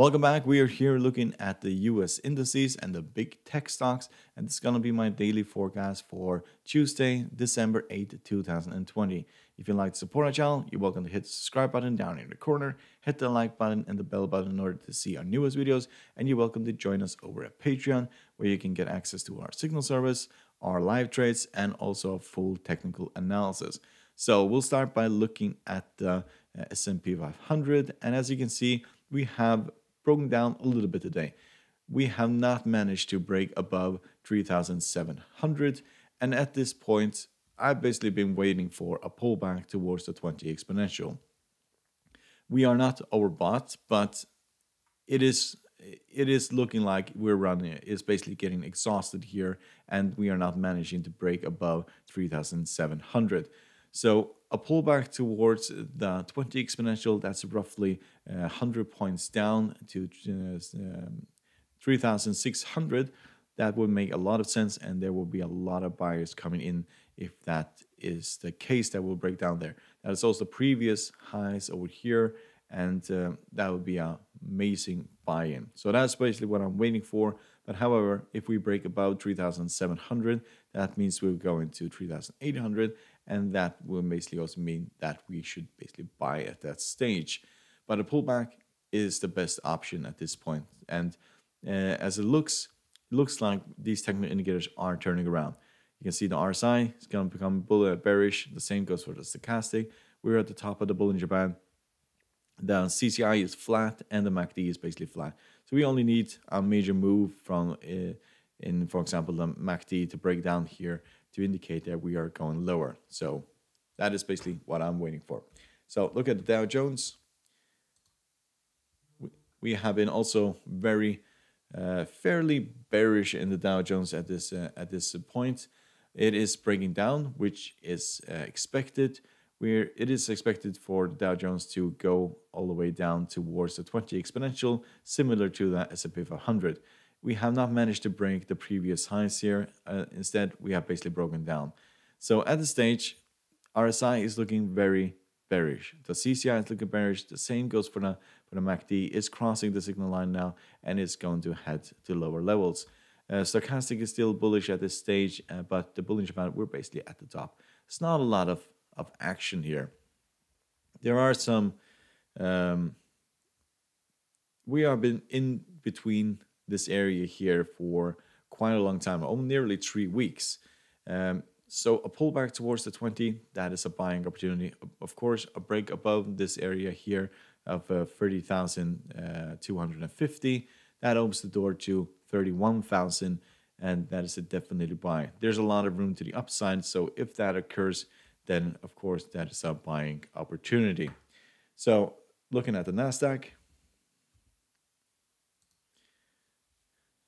Welcome back. We are here looking at the US indices and the big tech stocks, and this is going to be my daily forecast for Tuesday, December 8, 2020. If you'd like to support our channel, you're welcome to hit the subscribe button down in the corner, hit the like button and the bell button in order to see our newest videos, and you're welcome to join us over at Patreon, where you can get access to our signal service, our live trades, and also a full technical analysis. So we'll start by looking at the uh, S&P 500, and as you can see, we have broken down a little bit today. We have not managed to break above 3,700. And at this point, I've basically been waiting for a pullback towards the 20 exponential. We are not overbought, but it is it is looking like we're running is basically getting exhausted here and we are not managing to break above 3700 so a pullback towards the 20 exponential, that's roughly uh, 100 points down to uh, um, 3,600. That would make a lot of sense, and there will be a lot of buyers coming in if that is the case. That will break down there. That is also previous highs over here, and uh, that would be an amazing buy-in. So that's basically what I'm waiting for. But however, if we break above 3,700, that means we're going to 3,800, and that will basically also mean that we should basically buy at that stage. But a pullback is the best option at this point. And uh, as it looks, it looks like these technical indicators are turning around. You can see the RSI is going to become bull bearish. The same goes for the stochastic. We're at the top of the Bollinger Band. The CCI is flat and the MACD is basically flat. So we only need a major move from, uh, in for example, the MACD to break down here to indicate that we are going lower. So that is basically what I'm waiting for. So look at the Dow Jones. We have been also very uh, fairly bearish in the Dow Jones at this uh, at this point. It is breaking down, which is uh, expected. Where it is expected for the Dow Jones to go all the way down towards the 20 exponential, similar to the S&P 500 we have not managed to break the previous highs here. Uh, instead, we have basically broken down. So at this stage, RSI is looking very bearish. The CCI is looking bearish. The same goes for the, for the MACD. It's crossing the signal line now and it's going to head to lower levels. Uh, stochastic is still bullish at this stage, uh, but the Bollinger Band, we're basically at the top. It's not a lot of, of action here. There are some, um, we been in between this area here for quite a long time, oh, nearly three weeks. Um, so a pullback towards the 20, that is a buying opportunity. Of course, a break above this area here of uh, 30,250, uh, that opens the door to 31,000 and that is a definitely buy. There's a lot of room to the upside, so if that occurs, then of course that is a buying opportunity. So looking at the Nasdaq,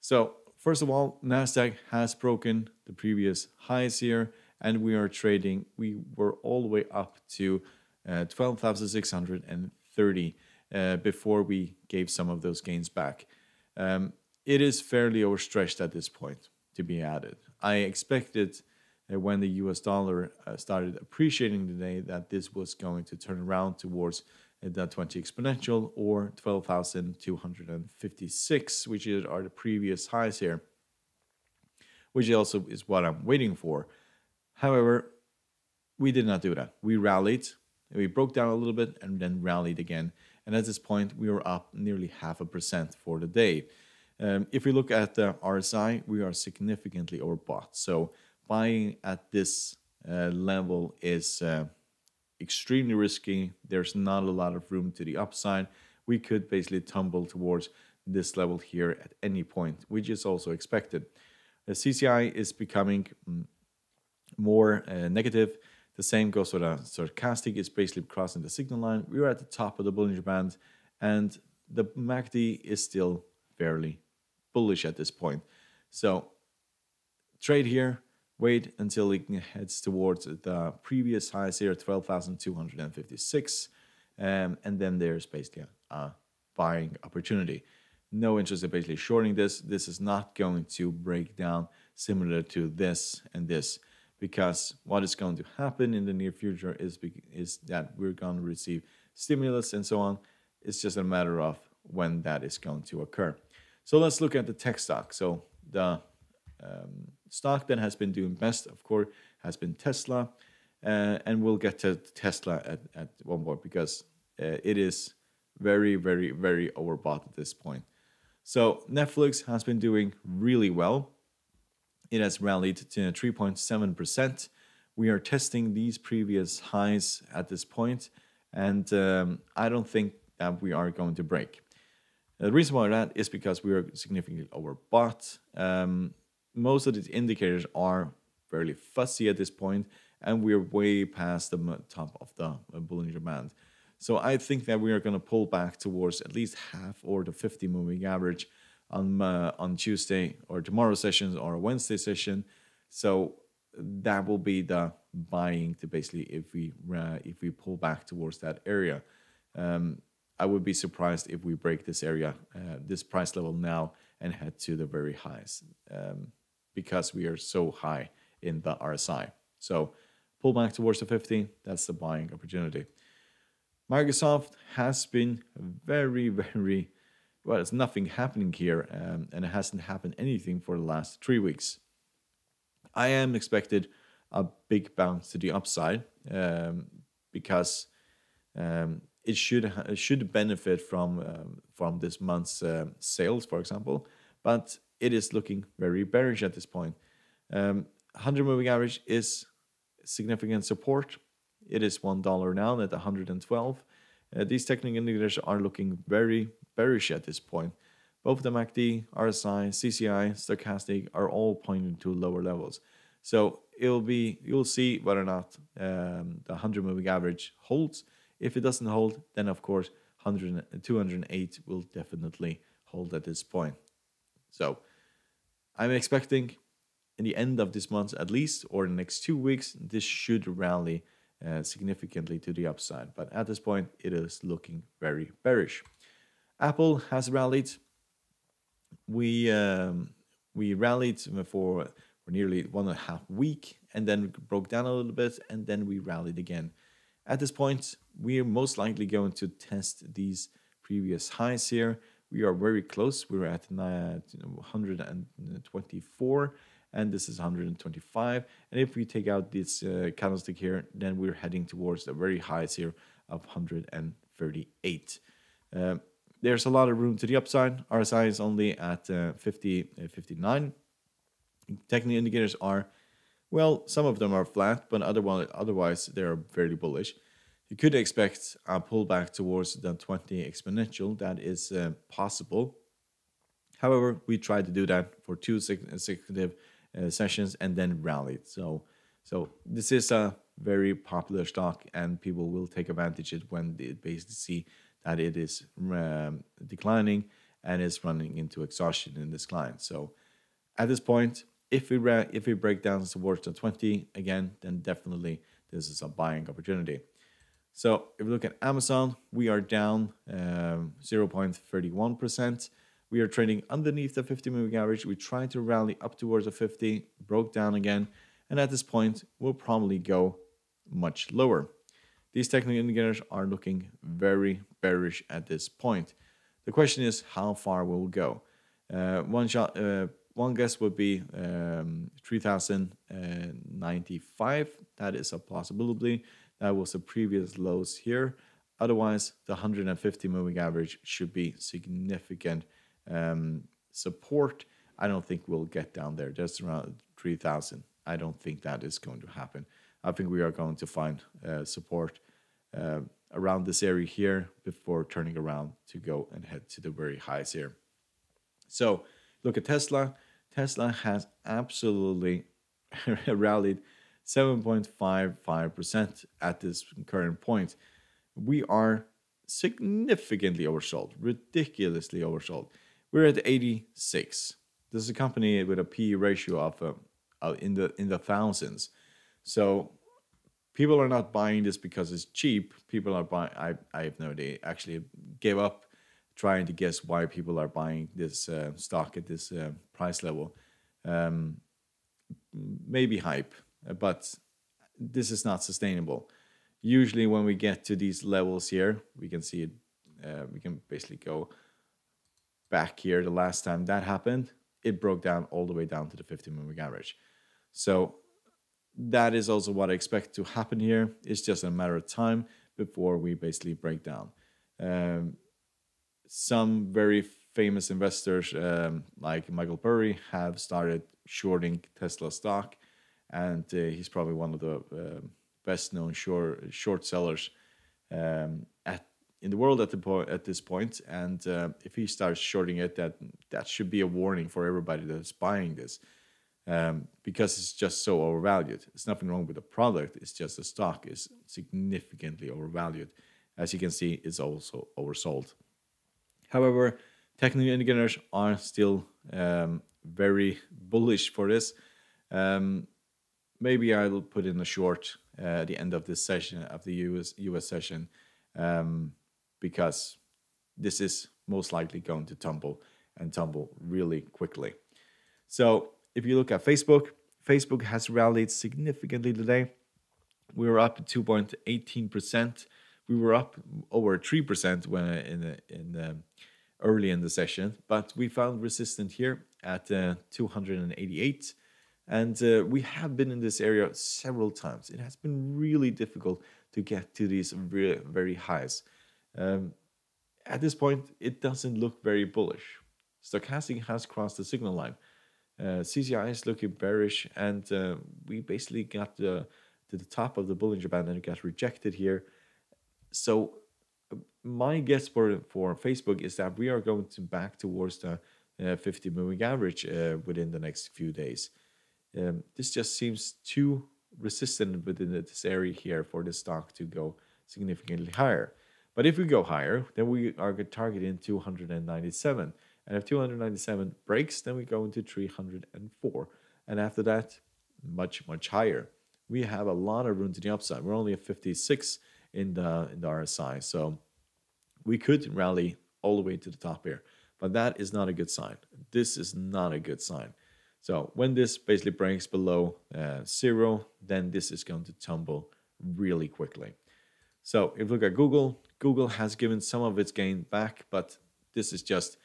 So first of all, NASDAQ has broken the previous highs here and we are trading, we were all the way up to uh, 12,630 uh, before we gave some of those gains back. Um, it is fairly overstretched at this point to be added. I expected uh, when the US dollar uh, started appreciating today that this was going to turn around towards the 20 exponential or 12,256, which are the previous highs here, which also is what I'm waiting for. However, we did not do that. We rallied, we broke down a little bit and then rallied again. And at this point, we were up nearly half a percent for the day. Um, if we look at the RSI, we are significantly overbought. So buying at this uh, level is uh, extremely risky. There's not a lot of room to the upside. We could basically tumble towards this level here at any point, which is also expected. The CCI is becoming mm, more uh, negative. The same goes for the stochastic. It's basically crossing the signal line. We are at the top of the Bollinger Band, and the MACD is still fairly bullish at this point. So trade here, wait until it heads towards the previous highs here, 12,256. Um, and then there's basically a, buying opportunity. No interest in basically shorting this. This is not going to break down similar to this and this because what is going to happen in the near future is, is that we're going to receive stimulus and so on. It's just a matter of when that is going to occur. So let's look at the tech stock. So the um, stock that has been doing best, of course, has been Tesla. Uh, and we'll get to Tesla at, at one point because uh, it is very, very, very overbought at this point. So Netflix has been doing really well. It has rallied to 3.7%. We are testing these previous highs at this point, and um, I don't think that we are going to break. The reason why that is because we are significantly overbought. Um, most of the indicators are fairly fuzzy at this point, and we're way past the top of the uh, Bollinger Band. So I think that we are going to pull back towards at least half or the 50 moving average on uh, on Tuesday or tomorrow sessions or Wednesday session. So that will be the buying to basically if we uh, if we pull back towards that area. Um, I would be surprised if we break this area, uh, this price level now, and head to the very highs um, because we are so high in the RSI. So pull back towards the 50. That's the buying opportunity. Microsoft has been very, very well. There's nothing happening here, um, and it hasn't happened anything for the last three weeks. I am expected a big bounce to the upside um, because um, it should it should benefit from um, from this month's uh, sales, for example. But it is looking very bearish at this point. 100 um, moving average is significant support it is $1 now at 112. Uh, these technical indicators are looking very bearish at this point. Both the MACD, RSI, CCI, stochastic are all pointing to lower levels. So it'll be you'll see whether or not um, the 100 moving average holds. If it doesn't hold, then of course 100, 208 will definitely hold at this point. So I'm expecting in the end of this month at least, or the next two weeks, this should rally uh, significantly to the upside. But at this point, it is looking very bearish. Apple has rallied. We um, we rallied for, for nearly one and a half week, and then broke down a little bit, and then we rallied again. At this point, we are most likely going to test these previous highs here. We are very close. We're at 124 and this is 125. And if we take out this uh, candlestick here, then we're heading towards the very highs here of 138. Uh, there's a lot of room to the upside. RSI is only at uh, 50, uh, 59. Technical indicators are, well, some of them are flat, but otherwise, otherwise they're fairly bullish. You could expect a pullback towards the 20 exponential. That is uh, possible. However, we tried to do that for two consecutive uh, sessions and then rallied. So, so this is a very popular stock, and people will take advantage of it when they basically see that it is um, declining and is running into exhaustion in this client. So, at this point, if we if we break down towards the 20 again, then definitely this is a buying opportunity. So if we look at Amazon, we are down um, 0.31%. We are trading underneath the 50 moving average. We tried to rally up towards the 50, broke down again, and at this point, we'll probably go much lower. These technical indicators are looking very bearish at this point. The question is how far will we go? Uh, one shot, uh, one guess would be um, 3095. That is a possibility. That was the previous lows here. Otherwise, the 150 moving average should be significant um, support, I don't think we'll get down there, just around 3,000. I don't think that is going to happen. I think we are going to find uh, support uh, around this area here before turning around to go and head to the very highs here. So look at Tesla. Tesla has absolutely rallied 7.55% at this current point. We are significantly oversold, ridiculously oversold. We're at 86. This is a company with a P ratio of uh, uh, in the in the thousands. So people are not buying this because it's cheap. People are buying. I I have no idea. Actually, gave up trying to guess why people are buying this uh, stock at this uh, price level. Um, maybe hype, but this is not sustainable. Usually, when we get to these levels here, we can see it. Uh, we can basically go back here the last time that happened, it broke down all the way down to the 50 moving average. So that is also what I expect to happen here. It's just a matter of time before we basically break down. Um, some very famous investors um, like Michael Burry have started shorting Tesla stock, and uh, he's probably one of the uh, best known short short sellers um, at in the world at the at this point. And uh, if he starts shorting it, that that should be a warning for everybody that's buying this. Um, because it's just so overvalued. It's nothing wrong with the product. It's just the stock is significantly overvalued. As you can see, it's also oversold. However, technical indicators are still um, very bullish for this. Um, maybe I'll put in a short uh, at the end of this session of the US US session um, because this is most likely going to tumble and tumble really quickly. So if you look at Facebook, Facebook has rallied significantly today. We were up 2.18%. We were up over 3% when in in early in the session, but we found resistance here at uh, 288. And uh, we have been in this area several times. It has been really difficult to get to these very, very highs. Um, at this point, it doesn't look very bullish. Stochastic has crossed the signal line. Uh, CCI is looking bearish, and uh, we basically got to the top of the Bollinger Band and it got rejected here. So my guess for, for Facebook is that we are going to back towards the uh, 50 moving average uh, within the next few days. Um, this just seems too resistant within this area here for the stock to go significantly higher. But if we go higher, then we are targeting 297. And if 297 breaks, then we go into 304. And after that, much, much higher. We have a lot of room to the upside. We're only at 56 in the, in the RSI. So we could rally all the way to the top here. But that is not a good sign. This is not a good sign. So when this basically breaks below uh, zero, then this is going to tumble really quickly. So if you look at Google, Google has given some of its gain back, but this is just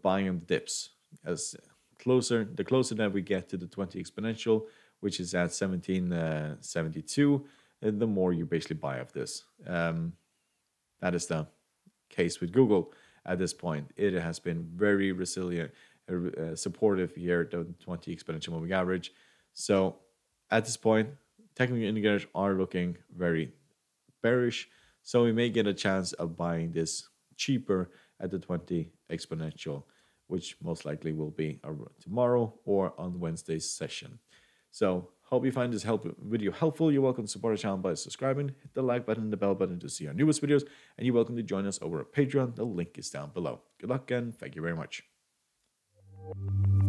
buying the dips. As closer, the closer that we get to the 20 exponential, which is at 1772, uh, the more you basically buy of this. Um, that is the case with Google at this point. It has been very resilient, supportive here, the 20 exponential moving average. So at this point, technical indicators are looking very bearish. So we may get a chance of buying this cheaper at the 20 exponential, which most likely will be tomorrow or on Wednesday's session. So hope you find this help video helpful. You're welcome to support our channel by subscribing, hit the like button and the bell button to see our newest videos, and you're welcome to join us over at Patreon. The link is down below. Good luck and thank you very much. Thank you.